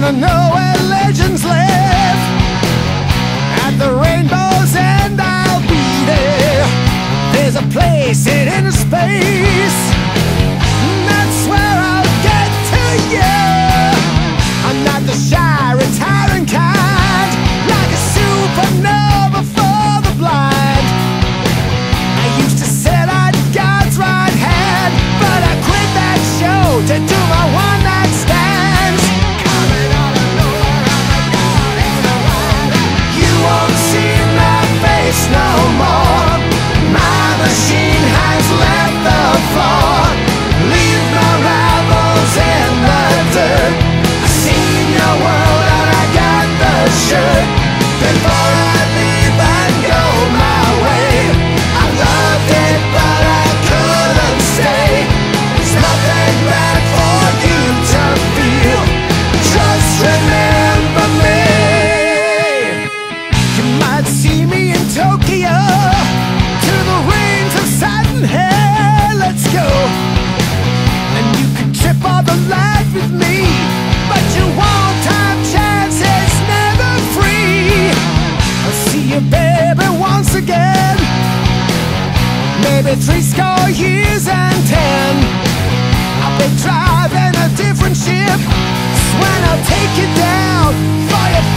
wanna know where legends live. At the rainbow's end I'll be there. There's a place hidden in space. three score years and ten I've been driving a different ship That's when I'll take you down fire.